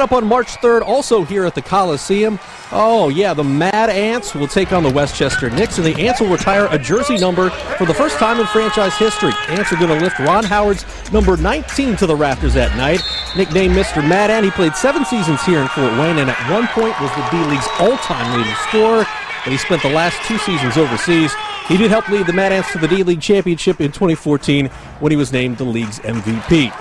Coming up on March 3rd, also here at the Coliseum. Oh, yeah, the Mad Ants will take on the Westchester Knicks, and the Ants will retire a jersey number for the first time in franchise history. Ants are going to lift Ron Howard's number 19 to the rafters that night. Nicknamed Mr. Mad Ant, he played seven seasons here in Fort Wayne, and at one point was the D-League's all-time leading scorer, but he spent the last two seasons overseas. He did help lead the Mad Ants to the D-League championship in 2014 when he was named the league's MVP.